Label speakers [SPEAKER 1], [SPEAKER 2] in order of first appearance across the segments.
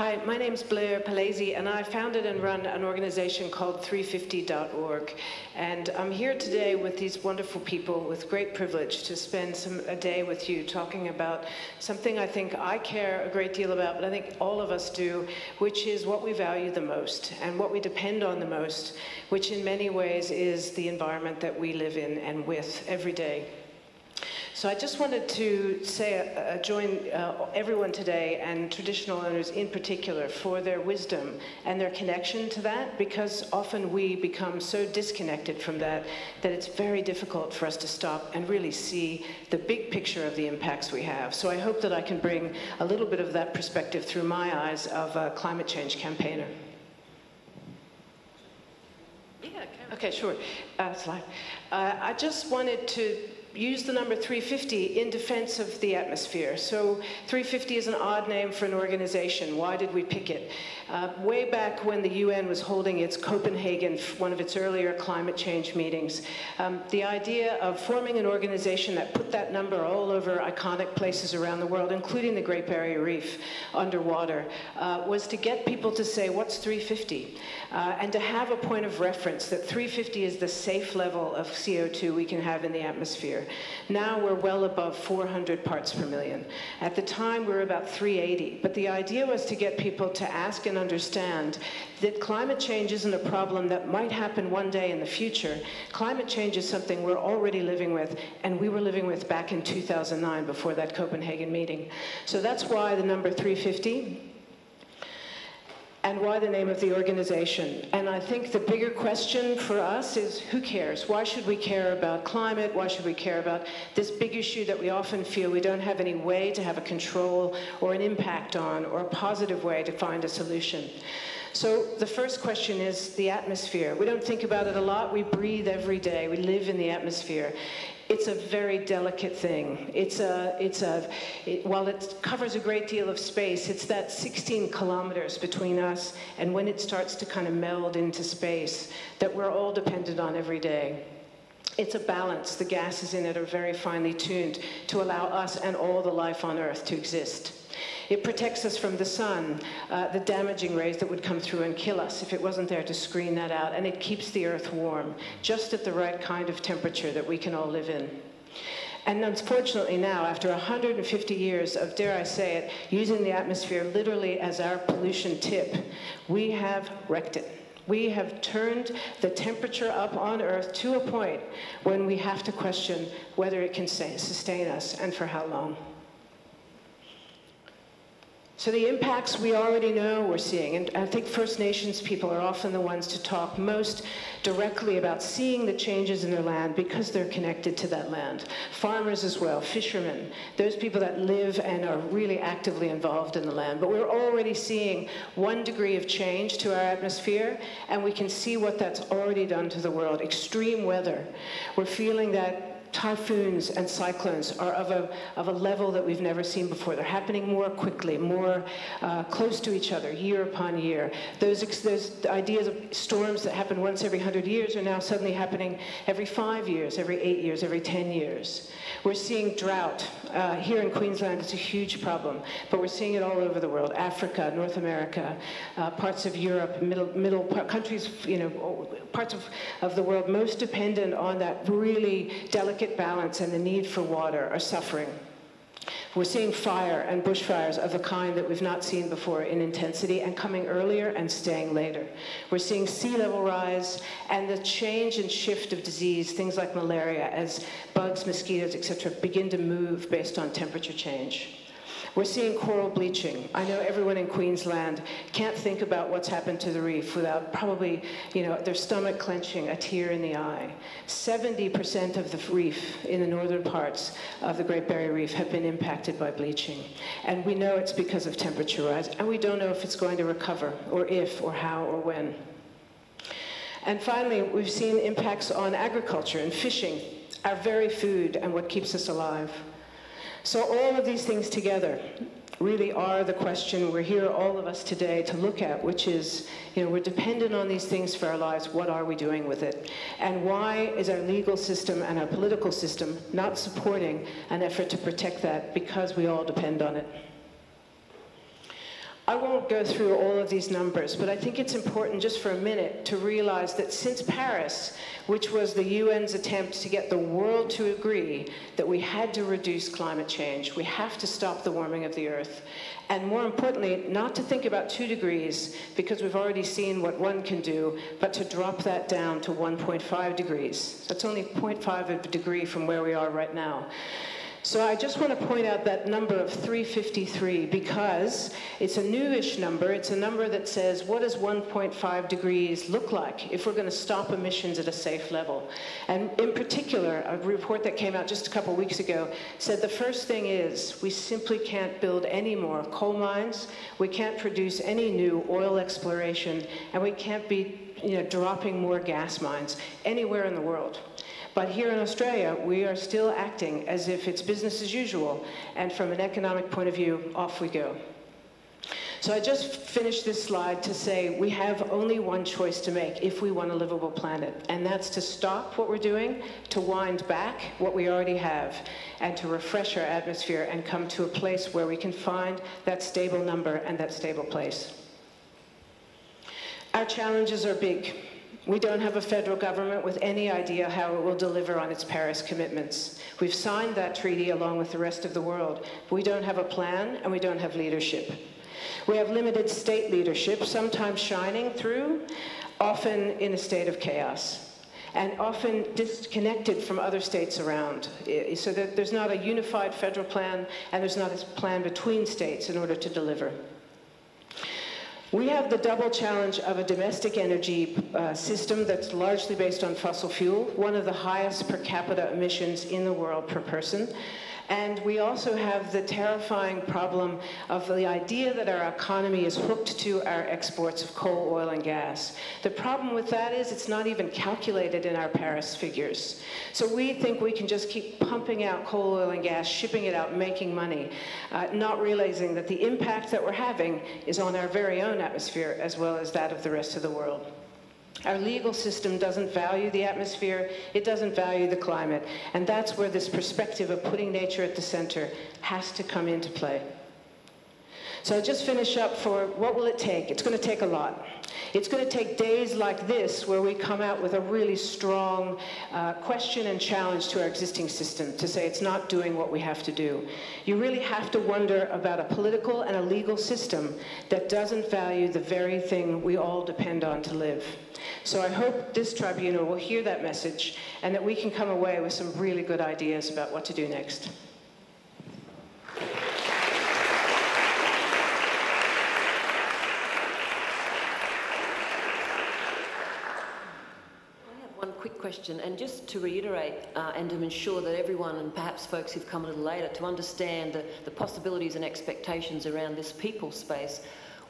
[SPEAKER 1] Hi, my name's Blair Palese, and I founded and run an organization called 350.org. And I'm here today with these wonderful people with great privilege to spend some, a day with you talking about something I think I care a great deal about, but I think all of us do, which is what we value the most and what we depend on the most, which in many ways is the environment that we live in and with every day. So I just wanted to say, uh, join uh, everyone today and traditional owners in particular for their wisdom and their connection to that because often we become so disconnected from that that it's very difficult for us to stop and really see the big picture of the impacts we have. So I hope that I can bring a little bit of that perspective through my eyes of a climate change campaigner. Yeah, okay, sure. Uh, slide. Uh, I just wanted to use the number 350 in defense of the atmosphere. So 350 is an odd name for an organization. Why did we pick it? Uh, way back when the UN was holding its Copenhagen, one of its earlier climate change meetings, um, the idea of forming an organization that put that number all over iconic places around the world, including the Great Barrier Reef underwater, uh, was to get people to say, what's 350? Uh, and to have a point of reference that 350 is the safe level of CO2 we can have in the atmosphere. Now we're well above 400 parts per million. At the time, we were about 380. But the idea was to get people to ask and understand that climate change isn't a problem that might happen one day in the future. Climate change is something we're already living with, and we were living with back in 2009 before that Copenhagen meeting. So that's why the number 350 and why the name of the organization. And I think the bigger question for us is who cares? Why should we care about climate? Why should we care about this big issue that we often feel we don't have any way to have a control or an impact on or a positive way to find a solution? So the first question is the atmosphere. We don't think about it a lot. We breathe every day. We live in the atmosphere it's a very delicate thing. It's a, it's a, it, while it covers a great deal of space, it's that 16 kilometers between us and when it starts to kind of meld into space that we're all dependent on every day. It's a balance. The gases in it are very finely tuned to allow us and all the life on Earth to exist. It protects us from the sun, uh, the damaging rays that would come through and kill us if it wasn't there to screen that out. And it keeps the earth warm, just at the right kind of temperature that we can all live in. And unfortunately now, after 150 years of, dare I say it, using the atmosphere literally as our pollution tip, we have wrecked it. We have turned the temperature up on Earth to a point when we have to question whether it can sustain us and for how long. So the impacts we already know we're seeing, and I think First Nations people are often the ones to talk most directly about seeing the changes in their land because they're connected to that land. Farmers as well, fishermen, those people that live and are really actively involved in the land. But we're already seeing one degree of change to our atmosphere, and we can see what that's already done to the world. Extreme weather. We're feeling that typhoons and cyclones are of a, of a level that we've never seen before. They're happening more quickly, more uh, close to each other, year upon year. Those, those ideas of storms that happen once every 100 years are now suddenly happening every five years, every eight years, every 10 years. We're seeing drought. Uh, here in Queensland, it's a huge problem, but we're seeing it all over the world. Africa, North America, uh, parts of Europe, middle, middle countries, you know, parts of, of the world most dependent on that really delicate balance and the need for water are suffering. We're seeing fire and bushfires of a kind that we've not seen before in intensity and coming earlier and staying later. We're seeing sea level rise and the change and shift of disease, things like malaria, as bugs, mosquitoes, etc., begin to move based on temperature change. We're seeing coral bleaching. I know everyone in Queensland can't think about what's happened to the reef without probably, you know, their stomach clenching, a tear in the eye. 70% of the reef in the northern parts of the Great Barrier Reef have been impacted by bleaching. And we know it's because of temperature rise, and we don't know if it's going to recover, or if, or how, or when. And finally, we've seen impacts on agriculture and fishing, our very food and what keeps us alive. So all of these things together really are the question we're here, all of us today, to look at, which is, you know, we're dependent on these things for our lives. What are we doing with it? And why is our legal system and our political system not supporting an effort to protect that because we all depend on it? I won't go through all of these numbers, but I think it's important just for a minute to realize that since Paris, which was the UN's attempt to get the world to agree that we had to reduce climate change, we have to stop the warming of the earth, and more importantly, not to think about two degrees, because we've already seen what one can do, but to drop that down to 1.5 degrees. That's only 0.5 of a degree from where we are right now. So I just want to point out that number of 353 because it's a newish number. It's a number that says what does 1.5 degrees look like if we're going to stop emissions at a safe level. And in particular, a report that came out just a couple weeks ago said the first thing is we simply can't build any more coal mines, we can't produce any new oil exploration, and we can't be you know, dropping more gas mines anywhere in the world. But here in Australia, we are still acting as if it's business as usual, and from an economic point of view, off we go. So I just finished this slide to say we have only one choice to make if we want a livable planet, and that's to stop what we're doing, to wind back what we already have, and to refresh our atmosphere and come to a place where we can find that stable number and that stable place. Our challenges are big. We don't have a federal government with any idea how it will deliver on its Paris commitments. We've signed that treaty along with the rest of the world. We don't have a plan and we don't have leadership. We have limited state leadership, sometimes shining through, often in a state of chaos and often disconnected from other states around. So that there's not a unified federal plan and there's not a plan between states in order to deliver. We have the double challenge of a domestic energy uh, system that's largely based on fossil fuel, one of the highest per capita emissions in the world per person. And we also have the terrifying problem of the idea that our economy is hooked to our exports of coal, oil, and gas. The problem with that is it's not even calculated in our Paris figures. So we think we can just keep pumping out coal, oil, and gas, shipping it out, making money, uh, not realizing that the impact that we're having is on our very own atmosphere as well as that of the rest of the world. Our legal system doesn't value the atmosphere, it doesn't value the climate, and that's where this perspective of putting nature at the center has to come into play. So I'll just finish up for what will it take? It's going to take a lot. It's going to take days like this where we come out with a really strong uh, question and challenge to our existing system to say it's not doing what we have to do. You really have to wonder about a political and a legal system that doesn't value the very thing we all depend on to live. So I hope this tribunal will hear that message and that we can come away with some really good ideas about what to do next.
[SPEAKER 2] Question, and just to reiterate uh, and to ensure that everyone, and perhaps folks who've come a little later, to understand the, the possibilities and expectations around this people space,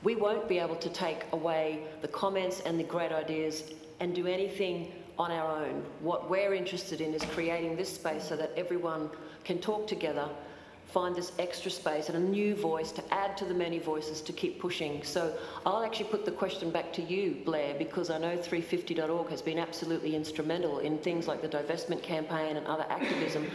[SPEAKER 2] we won't be able to take away the comments and the great ideas and do anything on our own. What we're interested in is creating this space so that everyone can talk together, find this extra space and a new voice to add to the many voices to keep pushing. So I'll actually put the question back to you, Blair, because I know 350.org has been absolutely instrumental in things like the divestment campaign and other activism.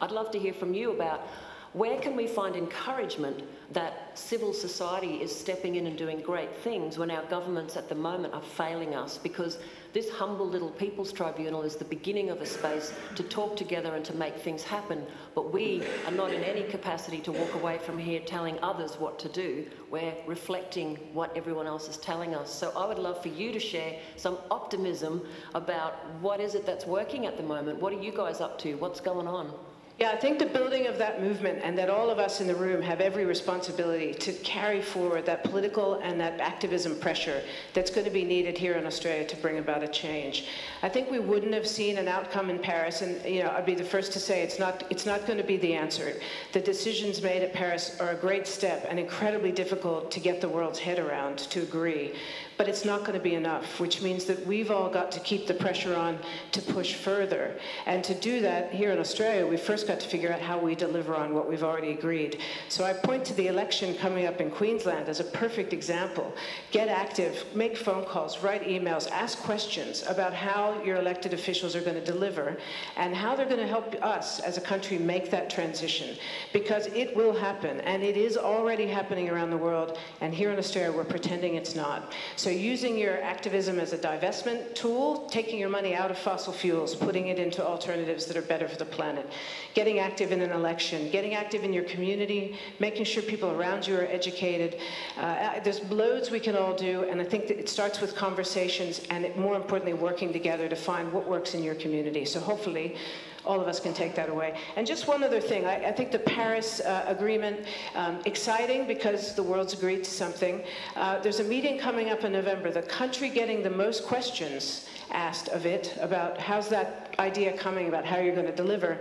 [SPEAKER 2] I'd love to hear from you about where can we find encouragement that civil society is stepping in and doing great things when our governments at the moment are failing us? Because this humble little People's Tribunal is the beginning of a space to talk together and to make things happen. But we are not in any capacity to walk away from here telling others what to do. We're reflecting what everyone else is telling us. So I would love for you to share some optimism about what is it that's working at the moment. What are you guys up to? What's going on?
[SPEAKER 1] Yeah, I think the building of that movement and that all of us in the room have every responsibility to carry forward that political and that activism pressure that's going to be needed here in Australia to bring about a change. I think we wouldn't have seen an outcome in Paris, and you know, I'd be the first to say it's not, it's not going to be the answer. The decisions made at Paris are a great step and incredibly difficult to get the world's head around to agree but it's not going to be enough, which means that we've all got to keep the pressure on to push further. And to do that here in Australia, we've first got to figure out how we deliver on what we've already agreed. So I point to the election coming up in Queensland as a perfect example. Get active, make phone calls, write emails, ask questions about how your elected officials are going to deliver and how they're going to help us as a country make that transition. Because it will happen, and it is already happening around the world, and here in Australia we're pretending it's not. So using your activism as a divestment tool, taking your money out of fossil fuels, putting it into alternatives that are better for the planet, getting active in an election, getting active in your community, making sure people around you are educated. Uh, there's loads we can all do, and I think that it starts with conversations and it, more importantly, working together to find what works in your community. So hopefully, all of us can take that away. And just one other thing, I, I think the Paris uh, Agreement, um, exciting because the world's agreed to something. Uh, there's a meeting coming up in November. The country getting the most questions asked of it about how's that idea coming about how you're going to deliver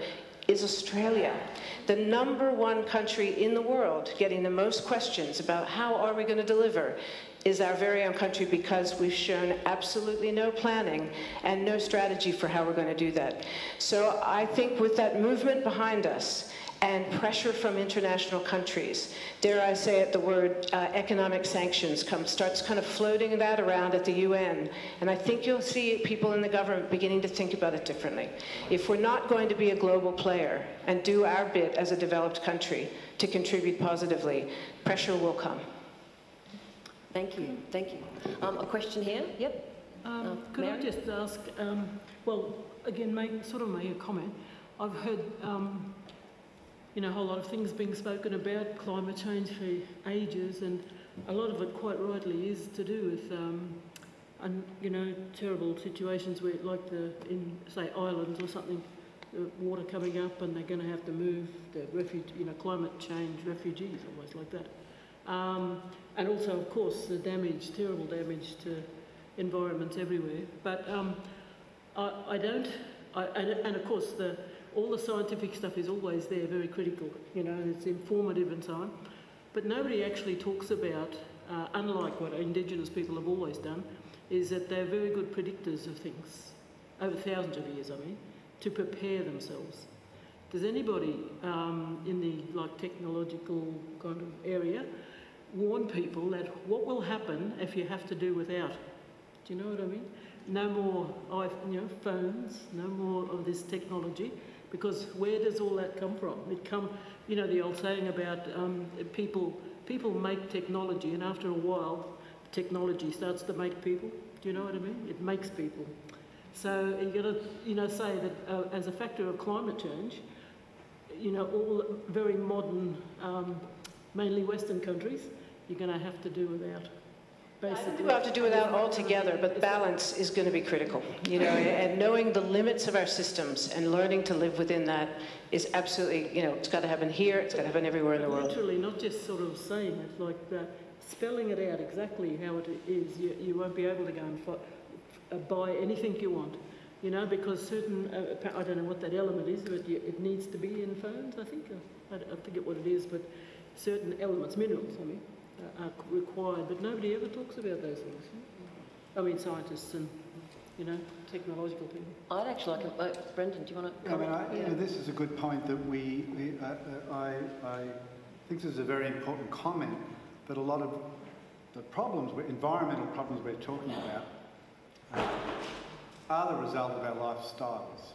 [SPEAKER 1] is Australia. The number one country in the world getting the most questions about how are we going to deliver is our very own country because we've shown absolutely no planning and no strategy for how we're going to do that. So I think with that movement behind us, and pressure from international countries. Dare I say it, the word uh, economic sanctions come, starts kind of floating that around at the UN. And I think you'll see people in the government beginning to think about it differently. If we're not going to be a global player and do our bit as a developed country to contribute positively, pressure will come.
[SPEAKER 2] Thank you, thank you. Um, a question here? Yep.
[SPEAKER 3] Um,
[SPEAKER 2] Uh,
[SPEAKER 3] could I
[SPEAKER 2] Mary?
[SPEAKER 3] just ask, um, well, again, make, sort of make a comment. I've heard, um, you know, a whole lot of things being spoken about climate change for ages, and a lot of it, quite rightly, is to do with, um, un, you know, terrible situations where, like the in say islands or something, the water coming up, and they're going to have to move the refugee, you know, climate change refugees, almost like that. Um, and also, of course, the damage, terrible damage to environments everywhere. But um, I, I don't, I, and, and of course, the, all the scientific stuff is always there, very critical, you know, it's informative and so on. But nobody actually talks about, uh, unlike what Indigenous people have always done, is that they're very good predictors of things, over thousands of years, I mean, to prepare themselves. Does anybody um, in the like technological kind of area warn people that what will happen if you have to do without? Do you know what I mean? No more you know, phones, no more of this technology, because where does all that come from? It come, you know, the old saying about um, people people make technology, and after a while, technology starts to make people. Do you know what I mean? It makes people. So you got to, you know, say that uh, as a factor of climate change, you know, all very modern, um, mainly Western countries, you're going to have to do without.
[SPEAKER 1] I think
[SPEAKER 3] Basically,
[SPEAKER 1] we'll have to do without altogether, but balance is going to be critical. You know, and knowing the limits of our systems and learning to live within that is absolutely, you know, it's got to happen here, it's got to happen everywhere in the world.
[SPEAKER 3] Literally, not just sort of saying it, like uh, spelling it out exactly how it is. You, you won't be able to go and uh, buy anything you want, you know, because certain, uh, I don't know what that element is, but you, it needs to be in phones, I think. Uh, I, I forget what it is, but certain elements, minerals, I mean, uh, are required, but nobody ever talks about those things. I mean, scientists and, you know, technological people.
[SPEAKER 2] I'd actually like, a, uh, Brendan, do you want to
[SPEAKER 4] I mean,
[SPEAKER 2] comment?
[SPEAKER 4] I, you know, this is a good point that we, we uh, uh, I, I think this is a very important comment, That a lot of the problems, we- environmental problems we're talking about, uh, are the result of our lifestyles.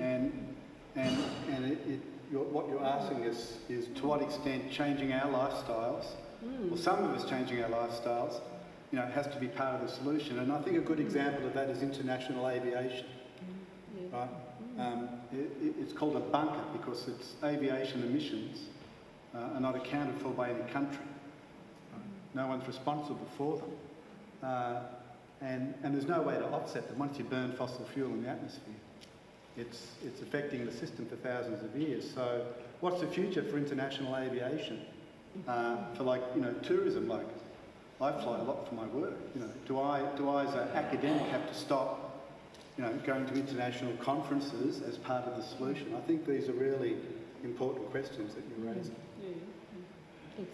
[SPEAKER 4] And, and, and it, it, you're, what you're asking us is to what extent changing our lifestyles, or some of us changing our lifestyles, you know, has to be part of the solution. And I think a good example of that is international aviation right? Um, it, it- it's called a bunker because its aviation emissions uh, are not accounted for by any country. Right? No one's responsible for them. Uh, and, and there's no way to offset them once you burn fossil fuel in the atmosphere. It's, it's affecting the system for thousands of years. So what's the future for international aviation? Uh, for like, you know, tourism, like I fly a lot for my work. You know, do I, do I as an academic have to stop you know, going to international conferences as part of the solution. I think these are really important questions that you're raising.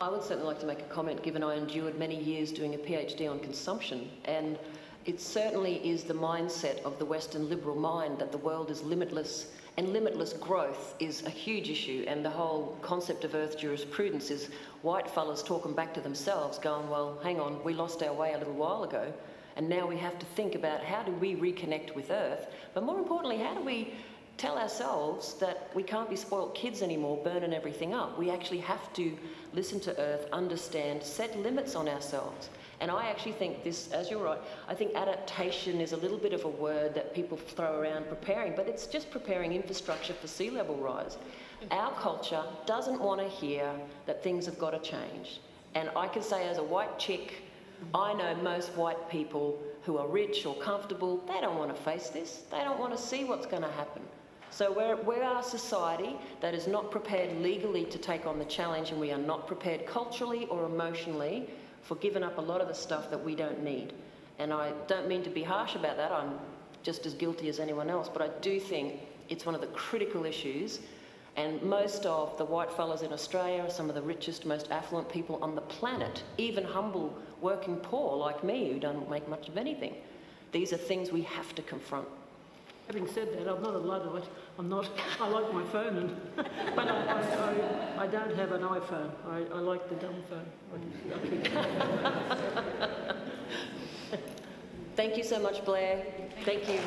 [SPEAKER 2] I would certainly like to make a comment, given I endured many years doing a PhD on consumption, and It certainly is the mindset of the Western liberal mind that the world is limitless and limitless growth is a huge issue. And the whole concept of Earth jurisprudence is white fellas talking back to themselves, going, well, hang on, we lost our way a little while ago. And now we have to think about how do we reconnect with Earth, but more importantly, how do we tell ourselves that we can't be spoilt kids anymore, burning everything up. We actually have to listen to Earth, understand, set limits on ourselves. And I actually think this, as you're right, I think adaptation is a little bit of a word that people throw around preparing, but it's just preparing infrastructure for sea level rise. Our culture doesn't want to hear that things have got to change. And I can say, as a white chick, I know most white people who are rich or comfortable, they don't want to face this. They don't want to see what's going to happen. So we're, we're a society that is not prepared legally to take on the challenge and we are not prepared culturally or emotionally for giving up a lot of the stuff that we don't need. And I don't mean to be harsh about that, I'm just as guilty as anyone else, but I do think it's one of the critical issues. And most of the white fellas in Australia are some of the richest, most affluent people on the planet, even humble working poor like me who don't make much of anything. These are things we have to confront.
[SPEAKER 3] Having said that, I'm not a Luddite. I'm not. I like my phone, and, but I, I, I, don't have an iPhone. I, I like the dumb phone.
[SPEAKER 2] Thank you so much, Blair. Thank you.